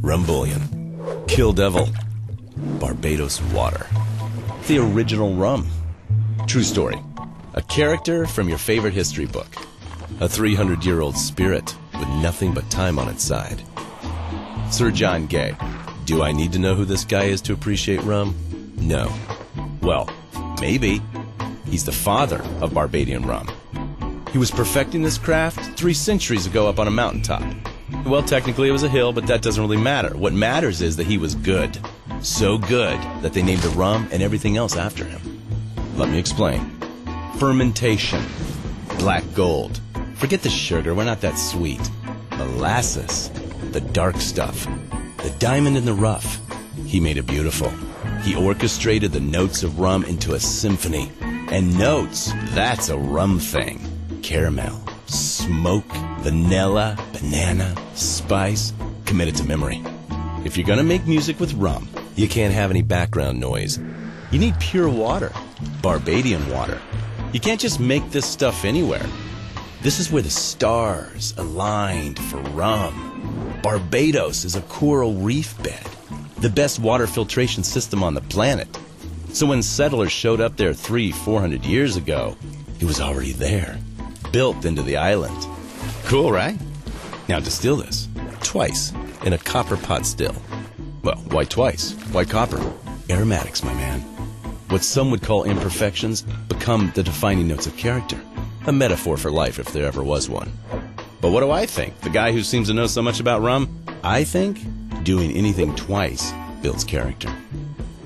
Rum Bullion. Kill Devil. Barbados Water. The original rum. True story. A character from your favorite history book. A 300 year old spirit with nothing but time on its side. Sir John Gay. Do I need to know who this guy is to appreciate rum? No. Well, maybe. He's the father of Barbadian rum. He was perfecting this craft three centuries ago up on a mountaintop. Well, technically it was a hill, but that doesn't really matter. What matters is that he was good. So good that they named the rum and everything else after him. Let me explain. Fermentation. Black gold. Forget the sugar, we're not that sweet. Molasses. The dark stuff. The diamond in the rough. He made it beautiful. He orchestrated the notes of rum into a symphony. And notes, that's a rum thing. Caramel, smoke, vanilla, banana, spice, committed to memory. If you're gonna make music with rum, you can't have any background noise. You need pure water, Barbadian water. You can't just make this stuff anywhere. This is where the stars aligned for rum. Barbados is a coral reef bed, the best water filtration system on the planet. So when settlers showed up there three, four hundred years ago, it was already there, built into the island. Cool, right? Now distill this twice in a copper pot still. Well, why twice? Why copper? Aromatics, my man. What some would call imperfections become the defining notes of character. A metaphor for life if there ever was one. But what do I think? The guy who seems to know so much about rum? I think doing anything twice builds character.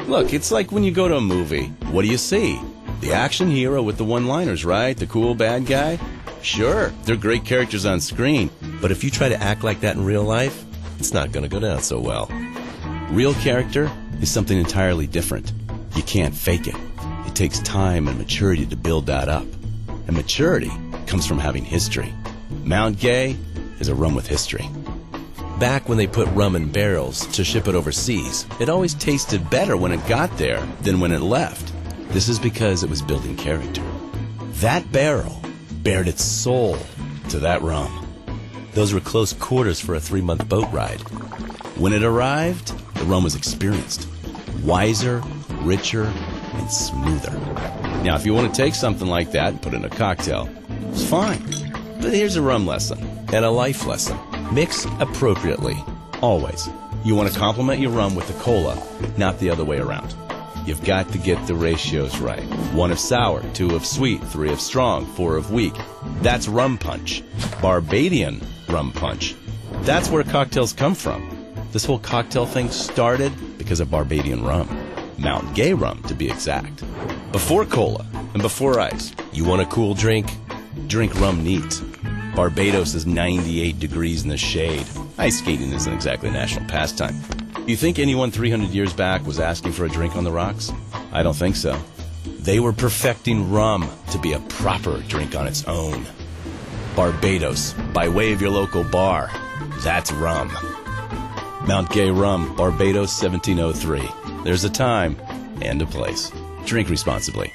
Look, it's like when you go to a movie. What do you see? The action hero with the one liners, right? The cool bad guy? Sure, they're great characters on screen, but if you try to act like that in real life, it's not going to go down so well. Real character is something entirely different. You can't fake it. It takes time and maturity to build that up. And maturity comes from having history. Mount Gay is a rum with history. Back when they put rum in barrels to ship it overseas, it always tasted better when it got there than when it left. This is because it was building character. That barrel bared its soul to that rum. Those were close quarters for a three month boat ride. When it arrived, the rum was experienced, wiser, richer, and smoother. Now, if you want to take something like that and put it in a cocktail, it's fine. But here's a rum lesson and a life lesson. Mix appropriately. Always. You want to complement your rum with the cola, not the other way around. You've got to get the ratios right. One of sour, two of sweet, three of strong, four of weak. That's rum punch. Barbadian rum punch. That's where cocktails come from. This whole cocktail thing started because of Barbadian rum. Mount Gay rum, to be exact. Before cola and before ice, you want a cool drink? Drink rum neat. Barbados is 98 degrees in the shade. Ice skating isn't exactly a national pastime. You think anyone 300 years back was asking for a drink on the rocks? I don't think so. They were perfecting rum to be a proper drink on its own. Barbados, by way of your local bar. That's rum. Mount Gay Rum, Barbados 1703. There's a time and a place. Drink responsibly.